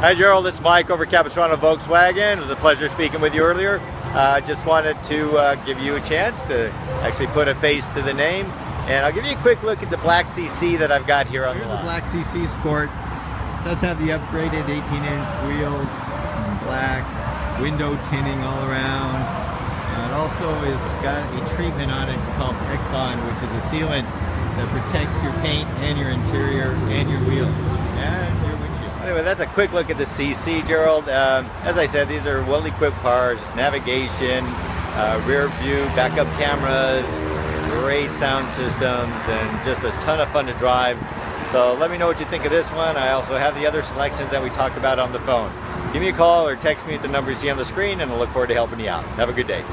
Hi Gerald, it's Mike over Capistrano Volkswagen. It was a pleasure speaking with you earlier. I uh, just wanted to uh, give you a chance to actually put a face to the name. And I'll give you a quick look at the black CC that I've got here on Here's the the black CC Sport. does have the upgraded 18 inch wheels, black, window tinting all around. Uh, it also has got a treatment on it called Econ, which is a sealant that protects your paint and your interior and your wheels and. Anyway, that's a quick look at the CC, Gerald. Um, as I said, these are well-equipped cars, navigation, uh, rear view, backup cameras, great sound systems, and just a ton of fun to drive. So let me know what you think of this one. I also have the other selections that we talked about on the phone. Give me a call or text me at the number you see on the screen, and I look forward to helping you out. Have a good day.